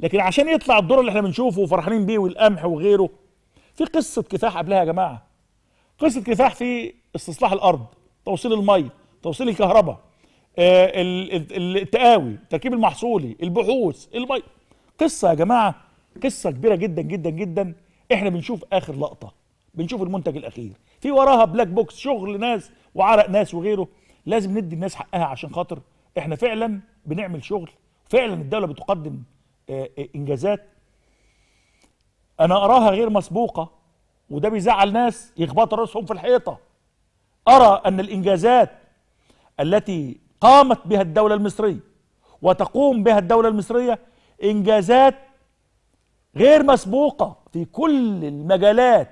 لكن عشان يطلع الدور اللي إحنا بنشوفه وفرحانين بيه والقمح وغيره في قصة كفاح قبلها يا جماعة. قصة كفاح في استصلاح الأرض توصيل المي توصيل الكهرباء آه، ال- ال- التقاوي التركيب المحصولي البحوث المي. قصة يا جماعة قصة كبيرة جدا جدا جدا. إحنا بنشوف آخر لقطة بنشوف المنتج الأخير. في وراها black box شغل ناس وعرق ناس وغيره. لازم ندي الناس حقها عشان خاطر إحنا فعلا بنعمل شغل فعلا الدولة بتقدم إنجازات أنا أراها غير مسبوقة وده بيزعل ناس يخبطوا رأسهم في الحيطة. أرى أن الإنجازات التي قامت بها الدولة المصرية وتقوم بها الدولة المصرية إنجازات غير مسبوقة في كل المجالات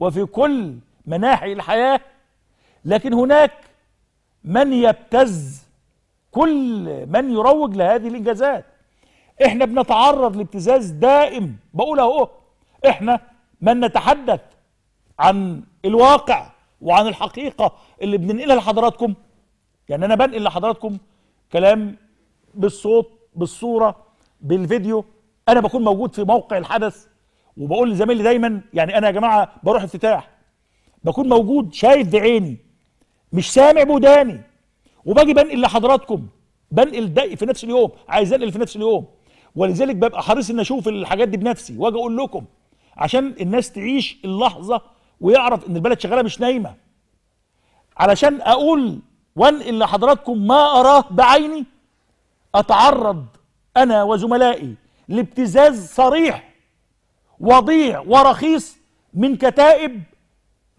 وفي كل مناحي الحياة لكن هناك من يبتز كل من يروج لهذه الإنجازات. إحنا بنتعرض لابتزاز دائم. بقول اهو إحنا من نتحدث عن الواقع وعن الحقيقة اللي بننقلها لحضراتكم. يعني أنا بنقل لحضراتكم كلام بالصوت بالصورة بالفيديو. أنا بكون موجود في موقع الحدث وبقول لزمايلي دايما يعني أنا يا جماعة بروح افتتاح. بكون موجود شايف بعيني مش سامع بوداني. وباجي بنقل لحضراتكم بنقل في نفس اليوم عايز أنقل في نفس اليوم. ولذلك ببقى حريص ان أشوف الحاجات دي بنفسي وأجي أقول لكم عشان الناس تعيش اللحظة ويعرف إن البلد شغالة مش نايمة. علشان أقول وانقل لحضراتكم ما أراه بعيني أتعرض أنا وزملائي لابتزاز صريح وضيع ورخيص من كتائب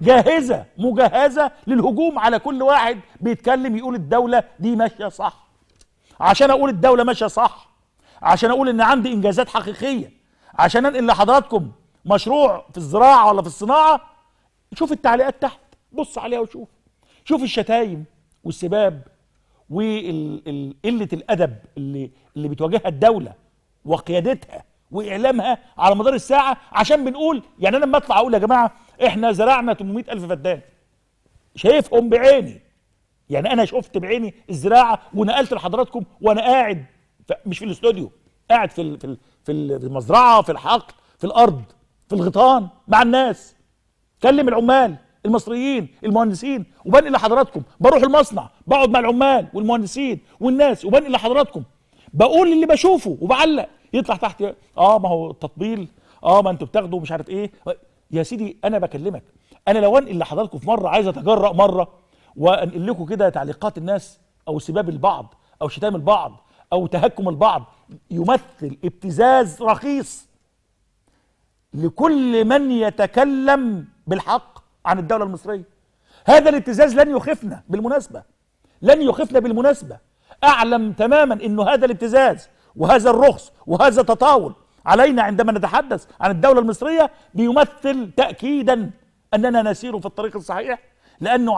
جاهزة مجهزة للهجوم على كل واحد بيتكلم يقول الدولة دي ماشية صح. عشان أقول الدولة ماشية صح عشان أقول إن عندي إنجازات حقيقية. عشان أنقل لحضراتكم مشروع في الزراعة ولا في الصناعة شوف التعليقات تحت. بص عليها وشوف. شوف الشتايم والسباب وقله الأدب اللي اللي بتواجهها الدولة وقيادتها وإعلامها على مدار الساعة. عشان بنقول يعني أنا لما أطلع أقول يا جماعة إحنا زرعنا 800 ألف فدان. شايفهم بعيني. يعني أنا شفت بعيني الزراعة ونقلت لحضراتكم وأنا قاعد مش في الاستوديو قاعد في في في المزرعة في الحقل في الأرض في الغيطان مع الناس. كلم العمال المصريين المهندسين وبنقل لحضراتكم بروح المصنع بقعد مع العمال والمهندسين والناس وبنقل لحضراتكم بقول اللي بشوفه وبعلق يطلع تحت آه ما هو التطبيل آه ما أنتوا بتاخدوا مش عارف إيه. يا سيدي أنا بكلمك. أنا لو أنقل لحضراتكم في مرة عايز أتجرأ مرة وأنقل لكم كده تعليقات الناس أو سباب البعض أو شتام البعض أو تهكم البعض يمثل ابتزاز رخيص لكل من يتكلم بالحق عن الدولة المصرية. هذا الابتزاز لن يخفنا بالمناسبة لن يخفنا بالمناسبة. أعلم تماما أنه هذا الابتزاز وهذا الرخص وهذا التطاول علينا عندما نتحدث عن الدولة المصرية بيمثل تأكيدا أننا نسير في الطريق الصحيح لأنه